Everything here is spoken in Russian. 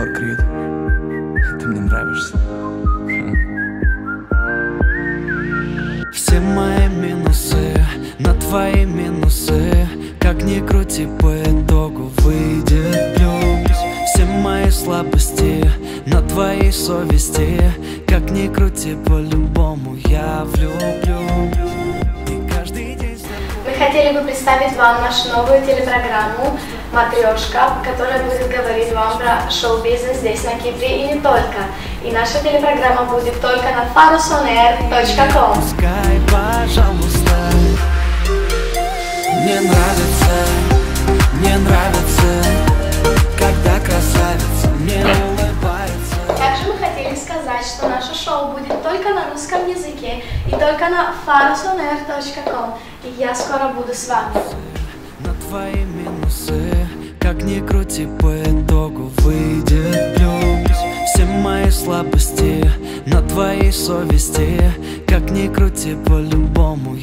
Егор Ты мне нравишься. Все мои минусы на твои минусы. Как ни крути, по итогу выйдет плюс. Все мои слабости на твоей совести. Как ни крути, по-любому хотели бы представить вам нашу новую телепрограмму «Матрешка», которая будет говорить вам про шоу-бизнес здесь, на Кипре, и не только. И наша телепрограмма будет только на farusonair.com. Пожалуйста Мне нравится, мне нравится Когда красавица мне улыбается Также мы хотели сказать, что наше шоу будет только на русском языке и только на farusonair.com. И я скоро буду с вами. На твои минусы Как ни крути по итогу выйдет плюс Все мои слабости на твоей совести Как ни крути по-любому